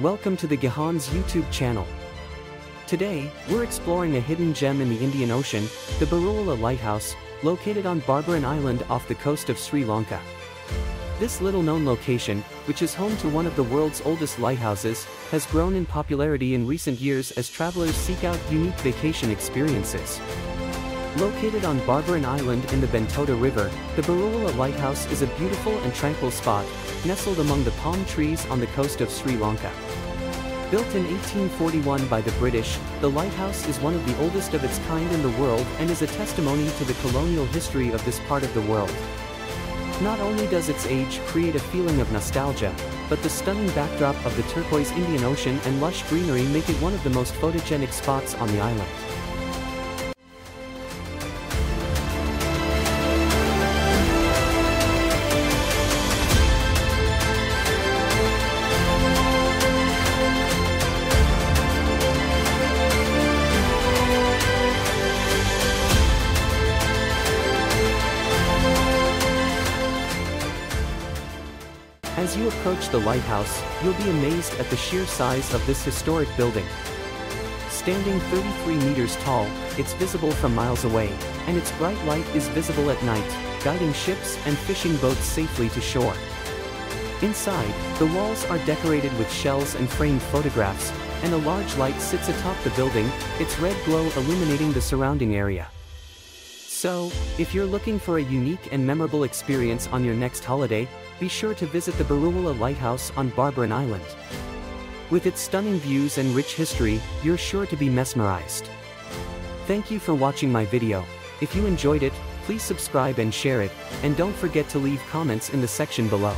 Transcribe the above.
Welcome to the Gihans YouTube channel. Today, we're exploring a hidden gem in the Indian Ocean, the Beruwala Lighthouse, located on Barberyn Island off the coast of Sri Lanka. This little-known location, which is home to one of the world's oldest lighthouses, has grown in popularity in recent years as travelers seek out unique vacation experiences. Located on Barberyn Island in the Bentota River, the Beruwala Lighthouse is a beautiful and tranquil spot, nestled among the palm trees on the coast of Sri Lanka. Built in 1841 by the British, the lighthouse is one of the oldest of its kind in the world and is a testimony to the colonial history of this part of the world. Not only does its age create a feeling of nostalgia, but the stunning backdrop of the turquoise Indian Ocean and lush greenery make it one of the most photogenic spots on the island. As you approach the lighthouse, you'll be amazed at the sheer size of this historic building. Standing 33 meters tall, it's visible from miles away, and its bright light is visible at night, guiding ships and fishing boats safely to shore. Inside, the walls are decorated with shells and framed photographs, and a large light sits atop the building, its red glow illuminating the surrounding area. So, if you're looking for a unique and memorable experience on your next holiday, be sure to visit the Beruwala Lighthouse on Barberyn Island. With its stunning views and rich history, you're sure to be mesmerized. Thank you for watching my video. If you enjoyed it, please subscribe and share it, and don't forget to leave comments in the section below.